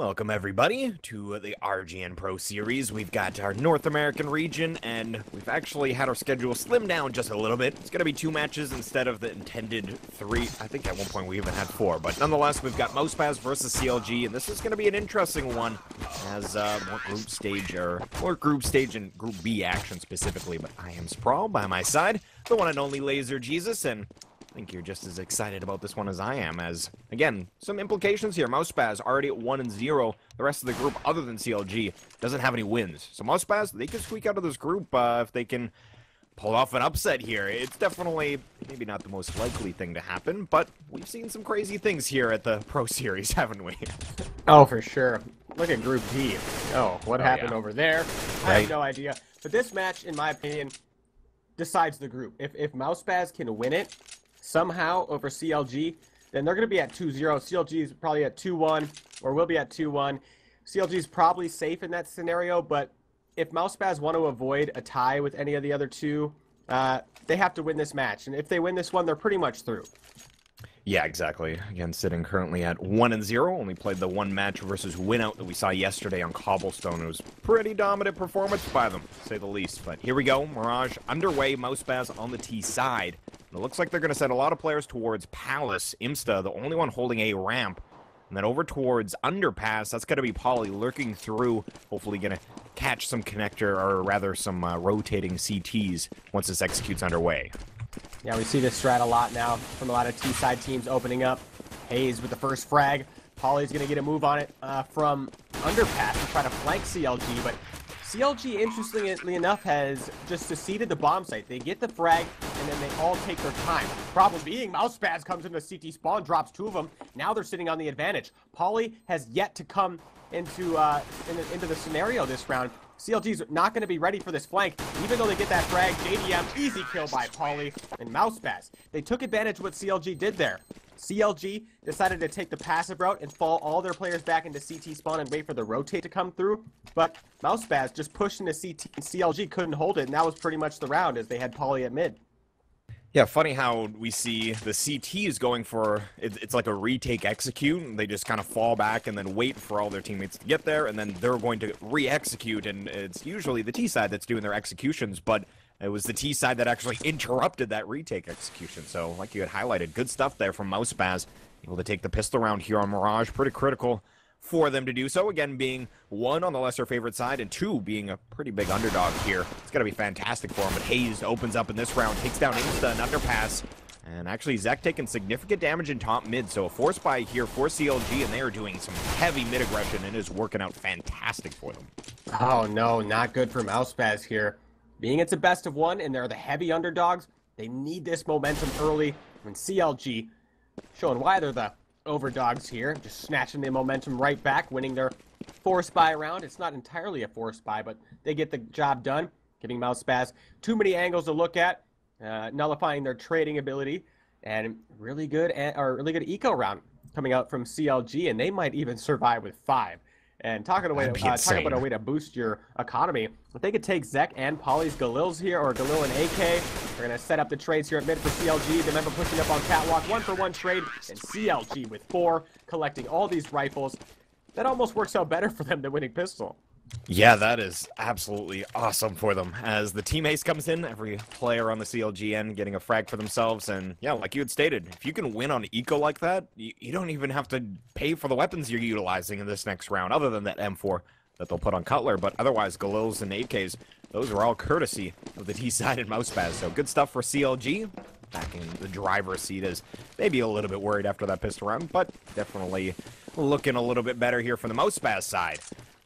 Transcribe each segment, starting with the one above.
Welcome, everybody, to the RGN Pro Series. We've got our North American region, and we've actually had our schedule slim down just a little bit. It's going to be two matches instead of the intended three. I think at one point we even had four, but nonetheless, we've got MouseSpaz versus CLG, and this is going to be an interesting one as uh, more group stage, or more group stage and group B action specifically. But I am Sprawl by my side, the one and only Laser Jesus, and I think you're just as excited about this one as I am, as, again, some implications here. MouseSpaz already at 1 and 0. The rest of the group, other than CLG, doesn't have any wins. So MouseSpaz, they can squeak out of this group uh, if they can pull off an upset here. It's definitely maybe not the most likely thing to happen, but we've seen some crazy things here at the Pro Series, haven't we? Oh, for sure. Look at Group D. Oh, what Oh, happened yeah. over there? I have no idea. But this match, in my opinion, decides the group. If if MouseSpaz can win it somehow over CLG, then they're going to be at 2-0. CLG is probably at 2-1, or will be at 2-1. CLG is probably safe in that scenario, but if MouseSpaz want to avoid a tie with any of the other two, uh, they have to win this match. And if they win this one, they're pretty much through. Yeah, exactly. Again, sitting currently at 1 and 0. Only played the one match versus win out that we saw yesterday on Cobblestone. It was pretty dominant performance by them, say the least. But here we go. Mirage underway. MouseSpaz on the T side. And it looks like they're going to send a lot of players towards Palace. Imsta, the only one holding a ramp. And then over towards Underpass. That's going to be Polly lurking through. Hopefully going to catch some connector, or rather some uh, rotating CTs once this executes underway. Yeah, we see this strat a lot now from a lot of T-side teams opening up. Hayes with the first frag. Polly's going to get a move on it uh, from Underpass to try to flank CLG, but CLG, interestingly enough, has just seceded the bomb site. They get the frag, and then they all take their time. Problem being, MouseSpaz comes into CT spawn, drops two of them. Now they're sitting on the advantage. Polly has yet to come into uh, in the, into the scenario this round. CLG's not going to be ready for this flank, even though they get that frag. JDM, easy kill by Polly and MouseSpaz. They took advantage of what CLG did there. CLG decided to take the passive route and fall all their players back into CT spawn and wait for the rotate to come through. But MouseSpaz just pushed into CT and CLG couldn't hold it, and that was pretty much the round as they had Polly at mid. Yeah, funny how we see the CT is going for it's like a retake execute. and They just kind of fall back and then wait for all their teammates to get there, and then they're going to re-execute. And it's usually the T side that's doing their executions, but it was the T side that actually interrupted that retake execution. So, like you had highlighted, good stuff there from MouseSpaz, able to take the pistol round here on Mirage, pretty critical for them to do so. Again, being one on the lesser favorite side, and two being a pretty big underdog here. It's going to be fantastic for him. But Hayes opens up in this round, takes down Insta, an underpass. And actually, Zek taking significant damage in top mid. So a force buy here for CLG, and they are doing some heavy mid aggression, and is working out fantastic for them. Oh no, not good for MouseSpaz here. Being it's a best of one and they're the heavy underdogs, they need this momentum early. When CLG showing why they're the overdogs here, just snatching the momentum right back, winning their force buy round. It's not entirely a force buy, but they get the job done, giving MouseSpaz too many angles to look at, uh, nullifying their trading ability, and really good or really good eco round coming out from CLG, and they might even survive with five. And talking a way, to, uh, talking about a way to boost your economy, if they could take Zek and Polly's Galils here, or Galil and AK, they're gonna set up the trades here at mid for CLG. They remember pushing up on Catwalk, one for one trade, and CLG with four, collecting all these rifles. That almost works out better for them than winning pistol. Yeah, that is absolutely awesome for them. As the team ace comes in, every player on the CLGN getting a frag for themselves. And yeah, like you had stated, if you can win on eco like that, you, you don't even have to pay for the weapons you're utilizing in this next round, other than that M4 that they'll put on Cutler. But otherwise, Galils and AKs, those are all courtesy of the T-side and MouseSpaz. So good stuff for CLG. Back in the driver's seat is maybe a little bit worried after that pistol round, but definitely looking a little bit better here from the MouseSpaz side.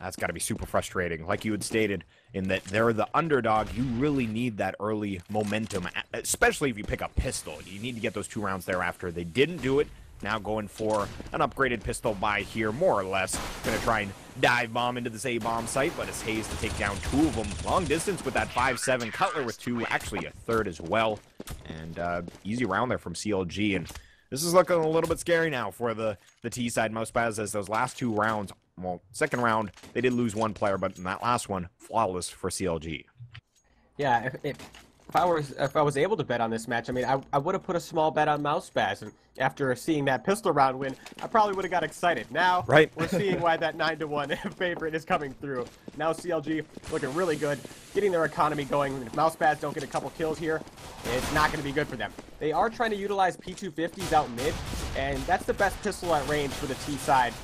That's got to be super frustrating. Like you had stated, in that they're the underdog, you really need that early momentum, especially if you pick up pistol. You need to get those two rounds thereafter. They didn't do it. Now going for an upgraded pistol buy here, more or less. Gonna try and dive bomb into this A bomb site, but it's Hayes to take down two of them. Long distance with that 5-7. Cutler with two, actually a third as well. And uh, easy round there from CLG. And this is looking a little bit scary now for the, the T side MouseSpaz as those last two rounds, well, second round, they did lose one player, but in that last one, flawless for CLG. Yeah, if, if if I was if I was able to bet on this match, I mean, I, I would have put a small bet on MouseSpaz, and after seeing that pistol round win, I probably would have got excited. Now, right. we're seeing why that nine to one favorite is coming through. Now CLG looking really good, getting their economy going. If MouseSpaz don't get a couple kills here, it's not going to be good for them. They are trying to utilize P250s out mid, and that's the best pistol at range for the T side,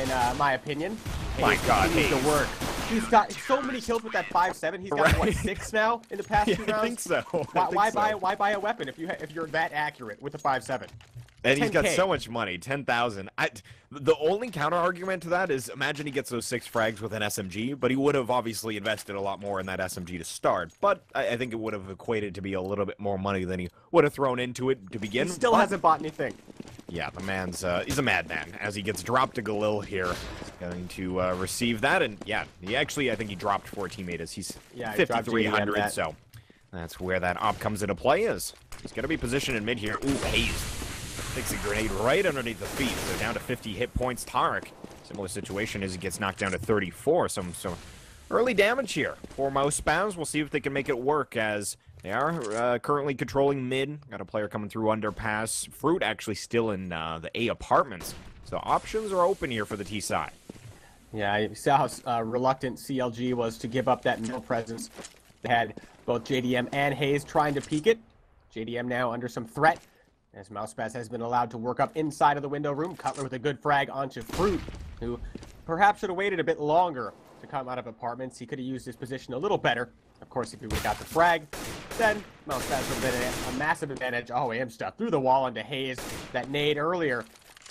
in uh, my opinion. My God, needs to work. He's got so many kills with that five seven. He's got what six now in the past Yeah, two I think so. I Why, think why so. buy why buy a weapon if you ha- if you're that accurate with the five seven? And he's got so much money, ten thousand. I the only counter argument to that is imagine he gets those six frags with an SMG, but he would have obviously invested a lot more in that SMG to start. But I, I think it would have equated to be a little bit more money than he would have thrown into it to begin. He still but- hasn't bought anything. Yeah, the man's uh, he's a madman. As he gets dropped to Galil here, he's going to uh, receive that, and yeah, he actually I think he dropped four teammates. as he's Yeah, he 5300. that. So that's where that op comes into play. Is he's going to be positioned in mid here. Ooh, Hayes takes a grenade right underneath the feet. So down to 50 hit points. Tarik, similar situation as he gets knocked down to 34. Some some early damage here for MouseSpaz. We'll see if they can make it work as they are uh, currently controlling mid. Got a player coming through underpass. Fruit actually still in uh, the A apartments. So options are open here for the T side. Yeah, you saw how uh, reluctant CLG was to give up that middle presence. They had both JDM and Hayes trying to peek it. JDM now under some threat as MouseSpaz has been allowed to work up inside of the window room. Cutler with a good frag onto Fruit, who perhaps should have waited a bit longer to come out of apartments. He could have used his position a little better. Of course, if he would have got the frag, then MouseSpaz would have been a, a massive advantage. Oh, Imsta through the wall into Hayes. That nade earlier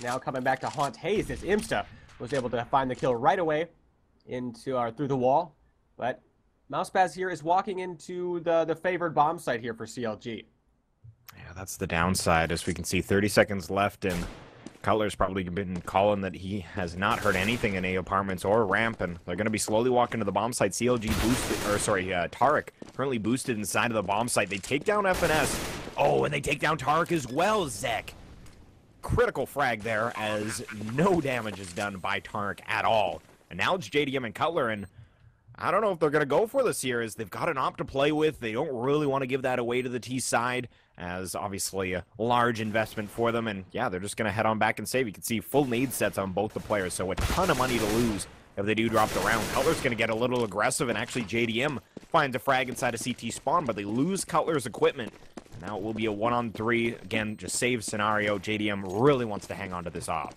now coming back to haunt Hayes as Imsta was able to find the kill right away into our through the wall. But MouseSpaz here is walking into the the favored bomb site here for CLG. Yeah, that's the downside. As we can see, 30 seconds left, and Cutler's probably been calling that he has not heard anything in A apartments or ramp, and they're going to be slowly walking to the bomb site. CLG boosted, or sorry, uh, Tarik currently boosted inside of the bomb site. They take down FNS. Oh, and they take down Tarik as well, Zek. Critical frag there, as no damage is done by Tarik at all. And now it's JDM and Cutler, and I don't know if they're going to go for this here, as they've got an op to play with. They don't really want to give that away to the T side, as obviously a large investment for them. And yeah, they're just going to head on back and save. You can see full need sets on both the players, so a ton of money to lose if they do drop the round. Cutler's going to get a little aggressive, and actually JDM finds a frag inside a CT spawn, but they lose Cutler's equipment. And now it will be a one on three. Again, just save scenario. JDM really wants to hang on to this op.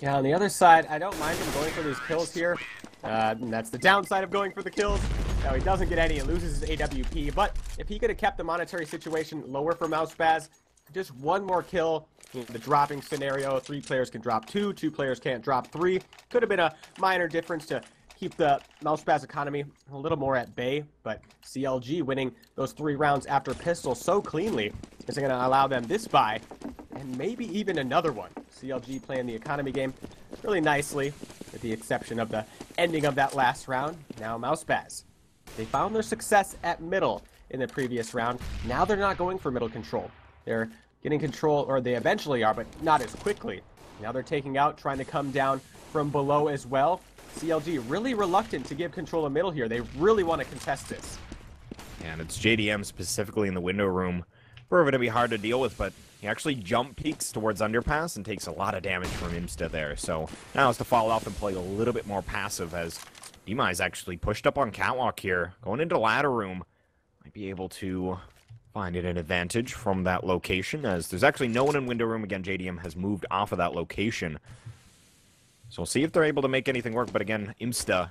Yeah, on the other side, I don't mind him going for these kills here. Uh, and that's the downside of going for the kills. Now, he doesn't get any, he loses his AWP, but if he could have kept the monetary situation lower for MouseSpaz, just one more kill, the dropping scenario, three players can drop two, two players can't drop three. Could have been a minor difference to keep the MouseSpaz economy a little more at bay, but CLG winning those three rounds after pistol so cleanly is going to allow them this buy and maybe even another one. CLG playing the economy game really nicely, with the exception of the ending of that last round. Now MouseSpaz. They found their success at middle in the previous round. Now they're not going for middle control. They're getting control, or they eventually are, but not as quickly. Now they're taking out, trying to come down from below as well. CLG really reluctant to give control of middle here. They really want to contest this. And it's JDM specifically in the window room. Proven to be hard to deal with, but he actually jump peeks towards underpass and takes a lot of damage from Imsta there. So now it's to fall off and play a little bit more passive as Demise actually pushed up on catwalk here, going into ladder room. Might be able to find it an advantage from that location as there's actually no one in window room. Again, JDM has moved off of that location. So we'll see if they're able to make anything work. But again, Imsta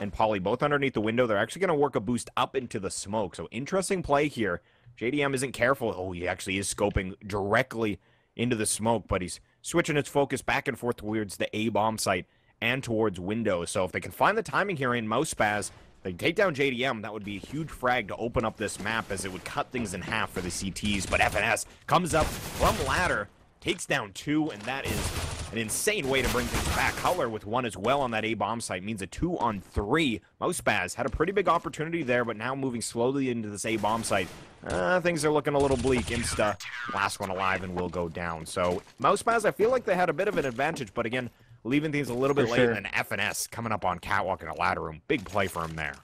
and Polly both underneath the window. They're actually going to work a boost up into the smoke. So interesting play here. JDM isn't careful. Oh, he actually is scoping directly into the smoke, but he's switching its focus back and forth towards the A bomb site and towards window. So if they can find the timing here in MouseSpaz, they can take down JDM. That would be a huge frag to open up this map as it would cut things in half for the CTs. But FNS comes up from ladder, takes down two, and that is an insane way to bring things back. Cutler with one as well on that A bomb site means a two on three. MouseSpaz had a pretty big opportunity there, but now moving slowly into this A bomb site. Uh, things are looking a little bleak. Insta, last one alive and will go down. So MouseSpaz, I feel like they had a bit of an advantage, but again, leaving things a little bit For late, sure. and FNS coming up on Catwalk in a ladder room. Big play for him there.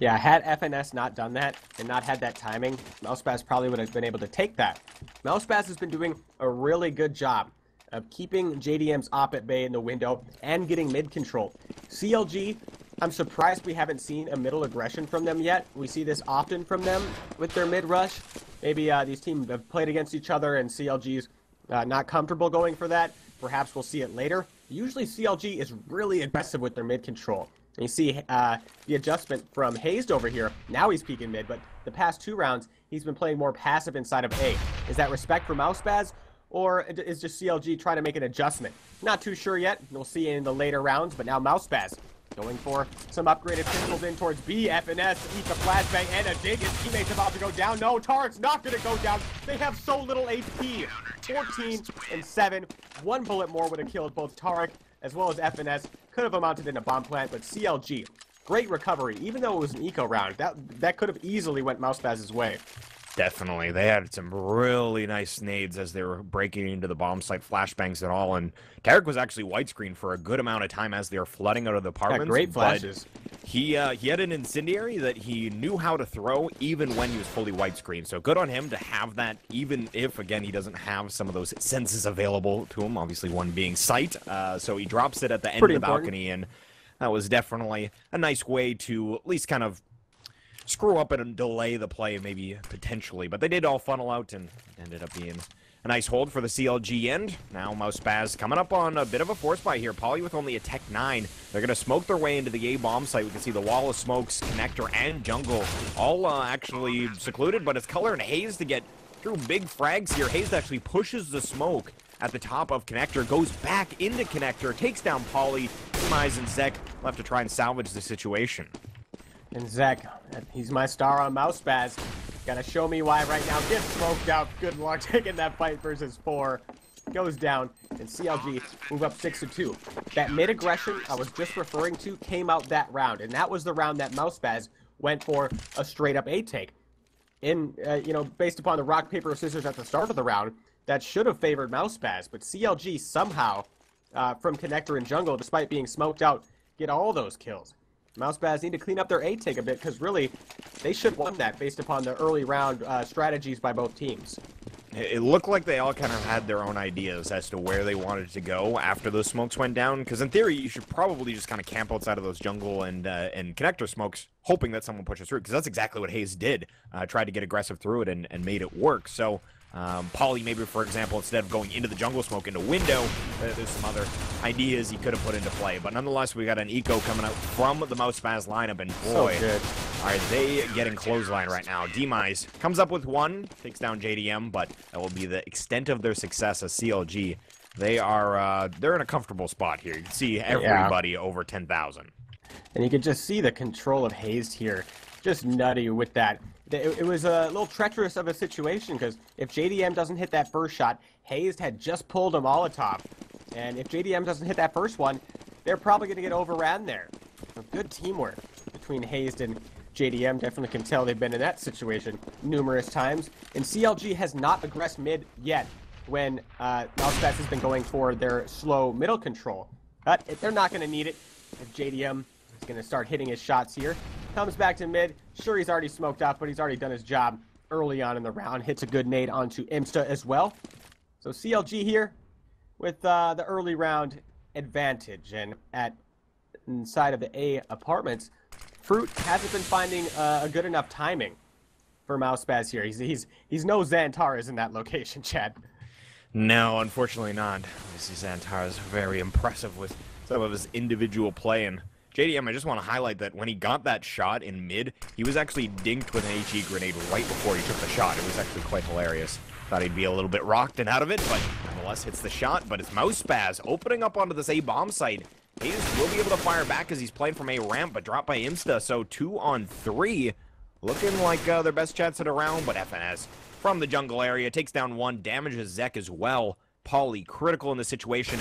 Yeah, had FNS not done that and not had that timing, MouseSpaz probably would have been able to take that. MouseSpaz has been doing a really good job of keeping JDM's op at bay in the window and getting mid control. CLG, I'm surprised we haven't seen a middle aggression from them yet. We see this often from them with their mid rush. Maybe uh, these teams have played against each other and CLG's uh, not comfortable going for that. Perhaps we'll see it later. Usually CLG is really aggressive with their mid control. And you see uh, the adjustment from Hazed over here. Now he's peeking mid, but the past two rounds, he's been playing more passive inside of A. Is that respect for MouseSpaz, or is just CLG trying to make an adjustment? Not too sure yet. We'll see in the later rounds, but now MouseSpaz going for some upgraded pistols in towards B. FNS eats a flashbang and a dig. His teammate's about to go down. No, Tarik's not going to go down. They have so little HP. 14 and 7. One bullet more would have killed both Tarik as well as FNS. Could have amounted in a bomb plant, but CLG, great recovery. Even though it was an eco round, that that could have easily went MouseSpaz's way. Definitely. They had some really nice nades as they were breaking into the bomb site, flashbangs and all. And Tarik was actually widescreen for a good amount of time as they were flooding out of the Got apartments. great flashes. He uh, he had an incendiary that he knew how to throw even when he was fully widescreen. So good on him to have that, even if again he doesn't have some of those senses available to him. Obviously, one being sight. Uh, so he drops it at the end Pretty of the important. balcony, and that was definitely a nice way to at least kind of screw up and delay the play maybe potentially. But they did all funnel out and ended up being a nice hold for the CLG end. Now MouseSpaz coming up on a bit of a force buy here. Polly with only a Tech 9. They're going to smoke their way into the A bomb site. We can see the wall of smokes, connector, and jungle all uh, actually secluded, but it's Color and Haze to get through big frags here. Haze actually pushes the smoke at the top of connector, goes back into connector, takes down Polly, Mize and Zek left to try and salvage the situation. And Zach, he's my star on MouseSpaz. Gotta show me why right now. Get smoked out. Good luck taking that fight versus four. Goes down, and CLG move up six to two. That mid aggression I was just referring to came out that round, and that was the round that MouseSpaz went for a straight up A take. In uh, you know, based upon the rock paper scissors at the start of the round, that should have favored MouseSpaz, but CLG somehow uh, from connector and jungle, despite being smoked out, get all those kills. MouseSpaz need to clean up their A take a bit because really, they should won that based upon the early round uh, strategies by both teams. It it looked like they all kind of had their own ideas as to where they wanted to go after those smokes went down. Because in theory, you should probably just kind of camp outside of those jungle and uh, and connector smokes, hoping that someone pushes through. Because that's exactly what Hayes did. Uh, tried to get aggressive through it and, and made it work. So. Um, Polly, maybe for example, instead of going into the jungle smoke into window, uh, there's some other ideas he could have put into play. But nonetheless, we got an eco coming out from the MouseSpaz lineup, and boy, good. are they getting clothesline right now? Demise comes up with one, takes down JDM, but that will be the extent of their success as CLG. They are uh, they're in a comfortable spot here. You can see everybody over ten thousand. And you can just see the control of Hazed here. Just nutty with that. It, it was a little treacherous of a situation because if JDM doesn't hit that first shot, Hazed had just pulled a Molotov. And if JDM doesn't hit that first one, they're probably going to get overran there. So good teamwork between Hazed and JDM. Definitely can tell they've been in that situation numerous times. And CLG has not aggressed mid yet when uh, MouseSpaz has been going for their slow middle control. But they're not going to need it if JDM is going to start hitting his shots here. Comes back to mid. Sure, he's already smoked out, but he's already done his job early on in the round. Hits a good nade onto Imsta as well. So CLG here with uh, the early round advantage. And at inside of the A apartments, Fruit hasn't been finding uh, a good enough timing for MouseSpaz here. He's, he's, he's no Xantares in that location, Chad. No, unfortunately not. This Xantar is very impressive with some of his individual play. And JDM, I just want to highlight that when he got that shot in mid, he was actually dinked with an HE grenade right before he took the shot. It was actually quite hilarious. Thought he'd be a little bit rocked and out of it, but nonetheless hits the shot. But it's MouseSpaz opening up onto this A bomb site. Hayes will be able to fire back as he's playing from A ramp, but dropped by Imsta. So two on three. Looking like uh, their best chance at a round, but FNS from the jungle area takes down one, damages Zek as well. Polly critical in the situation,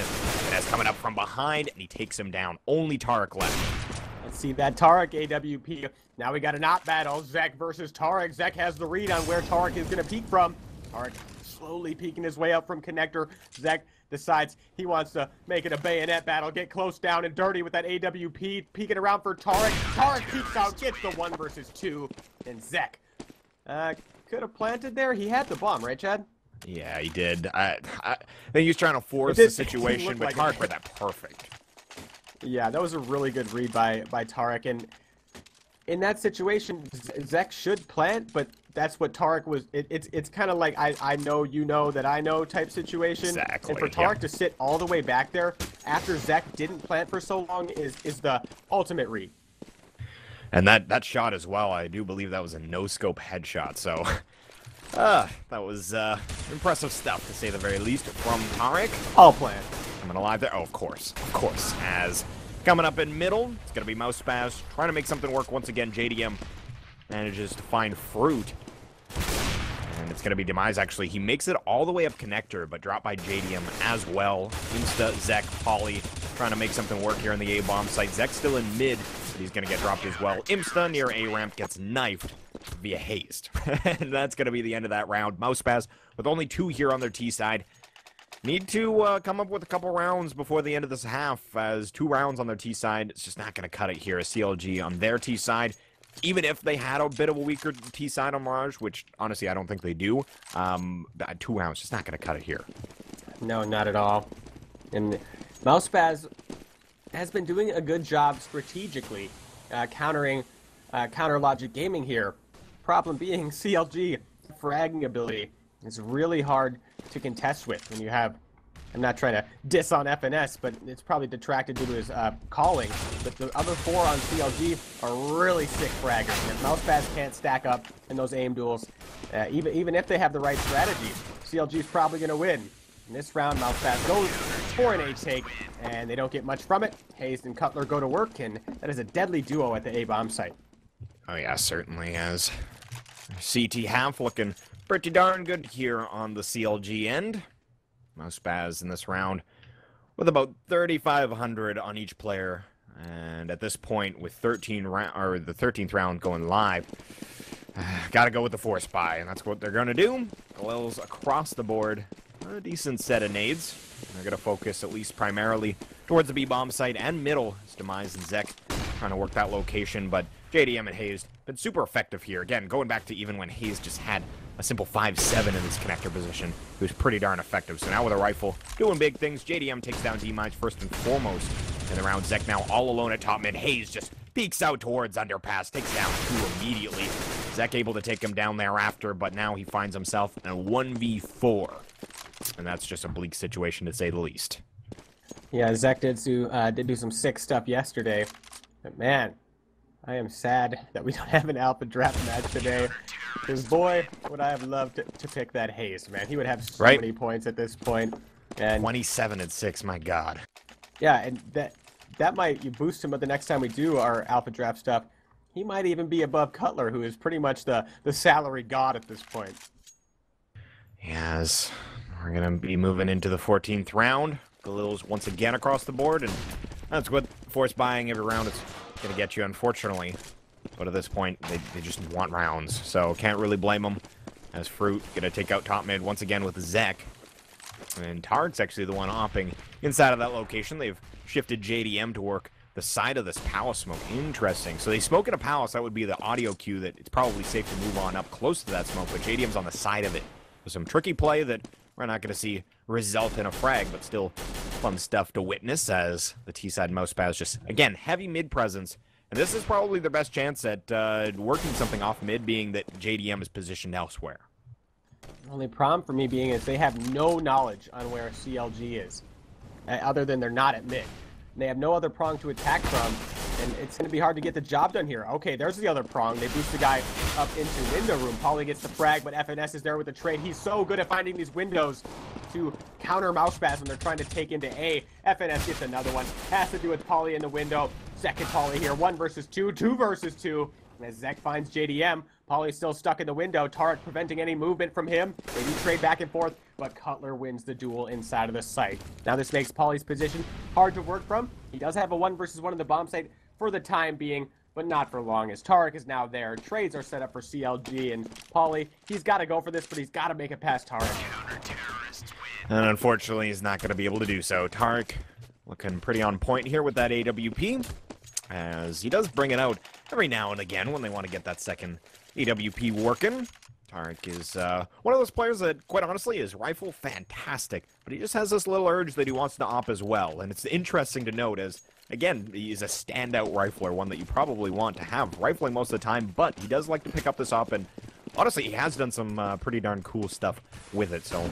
coming up from behind, and he takes him down. Only Tarik left. Let's see that Tarik AWP. Now we got a not battle. Zek versus Tarik. Zek has the read on where Tarik is going to peek from. Tarik slowly peeking his way up from connector. Zek decides he wants to make it a bayonet battle, get close down and dirty with that AWP, peeking around for Tarik. Tarik peeks out, gets the one versus two, and Zek uh, could have planted there. He had the bomb, right, Chad? Yeah, he did. I, I think he was trying to force the situation, but like Tarik read that perfect. Yeah, that was a really good read by by Tarik, and in that situation, Zek should plant, but that's what Tarik was. It, it's it's kind of like I, I know you know that I know type situation. Exactly. And for Tarik to sit all the way back there after Zek didn't plant for so long is is the ultimate read. And that that shot as well, I do believe that was a no scope headshot. So, uh, that was uh, impressive stuff to say the very least from Tarik. All plan. I'm gonna alive there. Oh, of course, of course. As coming up in middle, it's gonna be MouseSpaz trying to make something work once again. JDM manages to find fruit. And it's going to be Demise, actually. He makes it all the way up connector, but dropped by JDM as well. Insta, Zek, Polly, trying to make something work here in the A-bomb site. Zek still in mid, he's going to get dropped as well. Imsta near A-ramp gets knifed via haste. and that's going to be the end of that round. MouseSpaz with only two here on their T side. Need to uh, come up with a couple rounds before the end of this half, as two rounds on their T side, it's just not going to cut it here. A CLG on their T side even if they had a bit of a weaker T side on Mirage, which honestly I don't think they do, um, two rounds just not going to cut it here. No, not at all. And MouseSpaz has been doing a good job strategically uh, countering uh, counter logic gaming here. Problem being CLG fragging ability is really hard to contest with when you have I'm not trying to diss on FNS, but it's probably detracted due to his uh, calling. But the other four on CLG are really sick fraggers. And MouseSpaz can't stack up in those aim duels, uh, even even if they have the right strategy, CLG is probably going to win. In this round, MouseSpaz goes for an A take, and they don't get much from it. Hayes and Cutler go to work, and that is a deadly duo at the A-bomb site. Oh yeah, certainly is. CT half looking pretty darn good here on the CLG end. MouseSpaz in this round with about 3,500 on each player. And at this point, with 13 round or the 13th round going live, got to go with the force buy, and that's what they're to do. Galil's across the board, a decent set of nades. They're going to focus at least primarily towards the B-bomb site and middle. It's Demise and Zek trying to work that location, but JDM and Hayes been super effective here. Again, going back to even when Hayes just had a simple 5-7 in this connector position. He was pretty darn effective. So now with a rifle, doing big things. JDM takes down Demise first and foremost in the round. Zek now all alone at top mid. Hayes just peeks out towards underpass, takes down two immediately. Zek able to take him down thereafter, but now he finds himself in a 1v4. And that's just a bleak situation to say the least. Yeah, Zek did do, uh, did do some sick stuff yesterday. But man, I am sad that we don't have an alpha draft match today. Because boy, would I have loved to, to, pick that Hayes, man. He would have so right? many points at this point. And 27 and 6, my god. Yeah, and that that might you boost him, but the next time we do our alpha draft stuff, he might even be above Cutler, who is pretty much the, the salary god at this point. Yes. We're going to be moving into the 14th round. Galil's once again across the board, and that's what force buying every round is going to get you, unfortunately. But at this point, they, they just want rounds, so can't really blame them. As Fruit going to take out top mid once again with Zek. And Tarik's actually the one hopping inside of that location. They've shifted JDM to work the side of this palace smoke. Interesting. So they smoke in a palace. That would be the audio cue that it's probably safe to move on up close to that smoke. But JDM's on the side of it. With some tricky play that we're not going to see result in a frag, but still fun stuff to witness as the T-side MouseSpaz just, again, heavy mid presence and this is probably their best chance at uh, working something off mid, being that JDM is positioned elsewhere. Only problem for me being is they have no knowledge on where CLG is, other than they're not at mid. And they have no other prong to attack from, and it's going to be hard to get the job done here. Okay, there's the other prong. They boost the guy up into window room. Polly gets the frag, but FNS is there with the trade. He's so good at finding these windows to counter MouseSpaz when they're trying to take into A. FNS gets another one. Has to do with Polly in the window. Second Polly here. One versus two. Two versus two. And as Zek finds JDM, Polly's still stuck in the window. Tarik preventing any movement from him. They do trade back and forth, but Cutler wins the duel inside of the site. Now this makes Polly's position hard to work from. He does have a one versus one in the bomb site for the time being, but not for long as Tarik is now there. Trades are set up for CLG and Polly. He's got to go for this, but he's got to make it past Tarik. And unfortunately, he's not going to be able to do so. Tarik looking pretty on point here with that AWP, as he does bring it out every now and again when they want to get that second AWP working. Tarik is uh, one of those players that, quite honestly, is rifle fantastic, but he just has this little urge that he wants to op as well. And it's interesting to note as, again, he's a standout rifler, one that you probably want to have rifling most of the time, but he does like to pick up this op, and honestly, he has done some uh, pretty darn cool stuff with it, so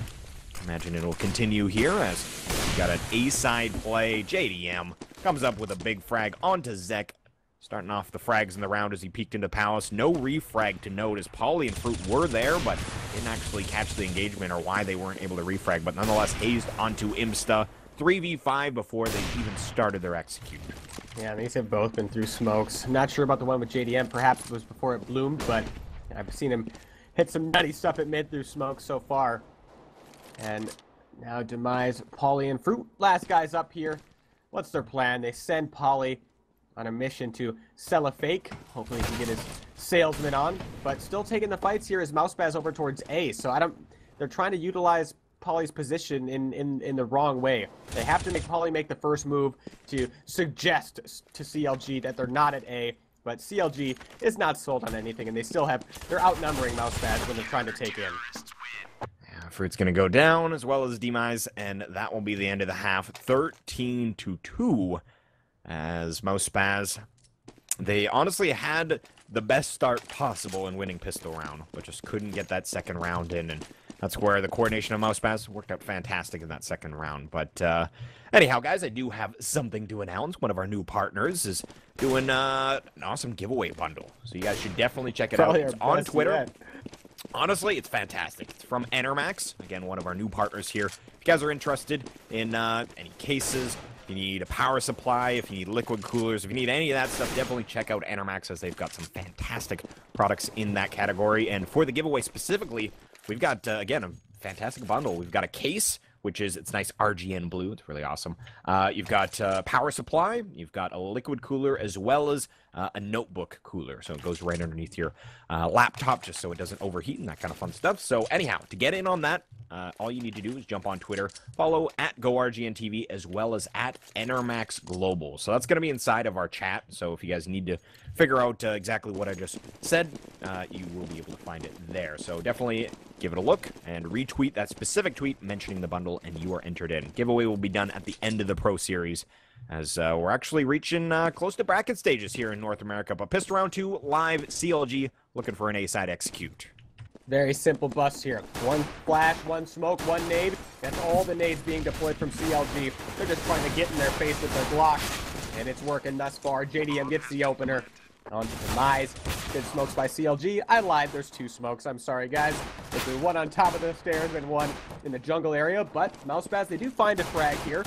imagine it'll continue here as we got an A-side play. JDM comes up with a big frag onto Zek. Starting off the frags in the round as he peeked into Palace. No refrag to note as Polly and Fruit were there, but didn't actually catch the engagement or why they weren't able to refrag. But nonetheless, hazed onto Imsta. 3v5 before they even started their execute. Yeah, these have both been through smokes. Not sure about the one with JDM. Perhaps it was before it bloomed, but I've seen him hit some nutty stuff at mid through smoke so far. And now Demise, Polly, and Fruit. Last guys up here. What's their plan? They send Polly on a mission to sell a fake. Hopefully he can get his salesman on. But still taking the fights here is MouseSpaz over towards A. So I don't... They're trying to utilize Polly's position in, in, in the wrong way. They have to make Polly make the first move to suggest to CLG that they're not at A. But CLG is not sold on anything, and they still have... They're outnumbering MouseSpaz when they're trying to take in. Fruit's going to go down as well as Demise, and that will be the end of the half. 13 to 2 as MouseSpaz. They honestly had the best start possible in winning pistol round, but just couldn't get that second round in, and that's where the coordination of MouseSpaz worked out fantastic in that second round. But uh, anyhow, guys, I do have something to announce. One of our new partners is doing uh, an awesome giveaway bundle, so you guys should definitely check it Probably out. It's on Twitter. yet. Honestly, it's fantastic. It's from Enermax, again, one of our new partners here. If you guys are interested in uh, any cases, you need a power supply, if you need liquid coolers, if you need any of that stuff, definitely check out Enermax as they've got some fantastic products in that category. And for the giveaway specifically, we've got, uh, again, a fantastic bundle. We've got a case, which is, it's nice RGN blue. It's really awesome. Uh, you've got uh, power supply. You've got a liquid cooler as well as uh, a notebook cooler. So it goes right underneath your uh, laptop just so it doesn't overheat and that kind of fun stuff. So anyhow, to get in on that, uh, all you need to do is jump on Twitter, follow at GoRGNTV as well as at Enermax Global. So that's going to be inside of our chat. So if you guys need to figure out uh, exactly what I just said, uh, you will be able to find it there. So definitely give it a look and retweet that specific tweet mentioning the bundle and you are entered in. Giveaway will be done at the end of the Pro Series as uh, we're actually reaching uh, close to bracket stages here in North America. But Pistol Round 2 live CLG looking for an A-side execute. Very simple bust here. One flash, one smoke, one nade. That's all the nades being deployed from CLG. They're just trying to get in their face with their Glock. And it's working thus far. JDM gets the opener. On to Demise. Good smokes by CLG. I lied. There's two smokes. I'm sorry, guys. There's one on top of the stairs and one in the jungle area. But MouseSpaz, they do find a frag here.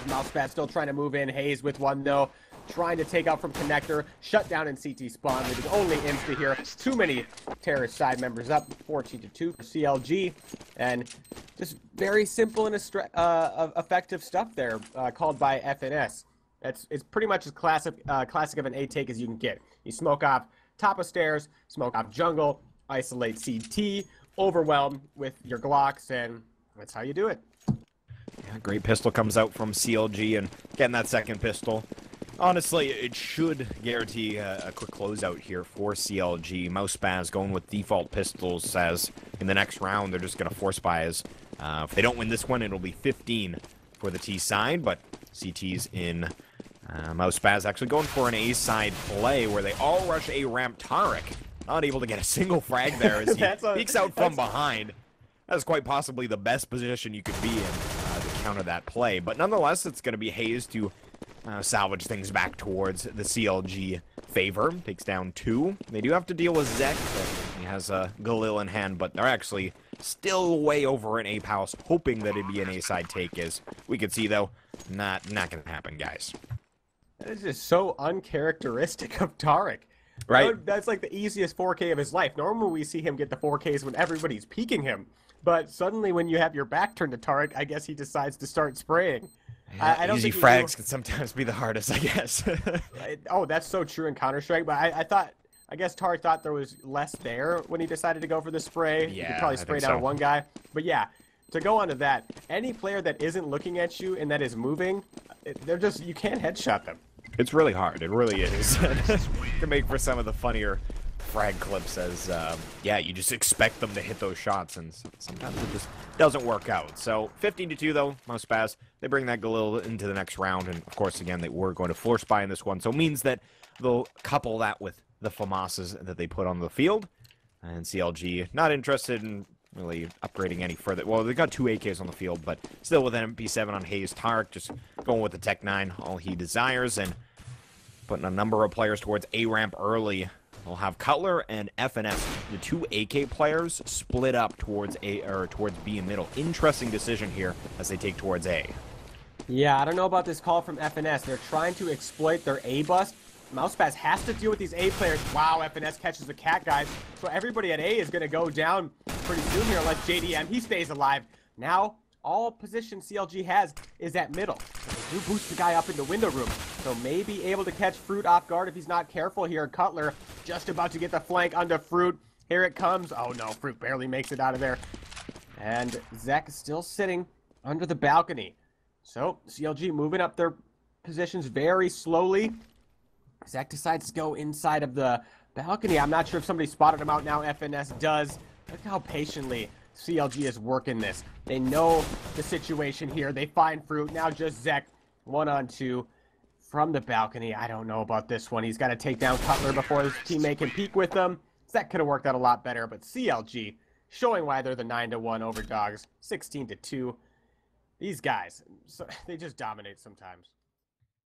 As MouseSpaz still trying to move in. Hayes with one, though. Trying to take out from Connector. Shut down in CT spawn. Is only Insta here. Too many terrorist side members up. 14 to 2 for CLG. And just very simple and uh, effective stuff there uh, called by FNS. It's, it's pretty much as classic, uh, classic of an A take as you can get. You smoke off top of stairs, smoke off jungle, isolate CT, overwhelm with your Glocks, and that's how you do it. Great pistol comes out from CLG and getting that second pistol. Honestly, it should guarantee a, a quick closeout here for CLG. MouseSpaz going with default pistols as in the next round they're just going to force buy as uh, if they don't win this one it'll be 15 for the T side, but CT's in uh, MouseSpaz actually going for an A side play where they all rush A ramp Tarik. Not able to get a single frag there as he That's peeks out from behind. That is quite possibly the best position you could be in counter that play. But nonetheless, it's going to be Hayes to uh, salvage things back towards the CLG favor. Takes down two. They do have to deal with Zek. He has a Galil in hand, but they're actually still way over in Ape House, hoping that it'd be an A-side take. As we could see, though, not not going to happen, guys. That is just so uncharacteristic of Tarik. Right. That's like the easiest 4K of his life. Normally we see him get the 4Ks when everybody's peeking him. But suddenly when you have your back turned to Tarik, I guess he decides to start spraying. I, I don't Easy think he frags can sometimes be the hardest, I guess. Oh, that's so true in Counter Strike. But I, I thought, I guess Tarik thought there was less there when he decided to go for the spray. he Yeah, could probably spray down so. one guy. But yeah, to go on to that, any player that isn't looking at you and that is moving, they're just you can't headshot them. It's really hard. It really is. to make for some of the funnier frag clips as, um, yeah, you just expect them to hit those shots, and sometimes it just doesn't work out. So 15 to 2, though, MouseSpaz. They bring that Galil into the next round, and of course, again, they were going to force buy in this one, so it means that they'll couple that with the FAMASes that they put on the field. And CLG not interested in really upgrading any further. Well, they got two AKs on the field, but still with an MP7 on Hayes Tarik, just going with the Tech 9, all he desires, and putting a number of players towards A ramp early. We'll have Cutler and FNS, the two AK players, split up towards A or towards B and middle. Interesting decision here as they take towards A. Yeah, I don't know about this call from FNS. They're trying to exploit their A bust. MouseSpaz has to deal with these A players. Wow, FNS catches the cat, guys. So everybody at A is going to go down pretty soon here unless JDM, he stays alive. Now, all position CLG has is at middle. Do boost the guy up in the window room. So maybe able to catch Fruit off guard if he's not careful here. Cutler just about to get the flank onto Fruit. Here it comes. Oh no, Fruit barely makes it out of there. And Zek is still sitting under the balcony. So CLG moving up their positions very slowly. Zek decides to go inside of the balcony. I'm not sure if somebody spotted him out now. FNS does. Look how patiently CLG is working this. They know the situation here. They find Fruit. Now just Zek one on two from the balcony. I don't know about this one. He's got to take down Cutler before his teammate can peek with him. that could have worked out a lot better, but CLG showing why they're the 9 to 1 overdogs, 16 to 2. These guys, so, they just dominate sometimes.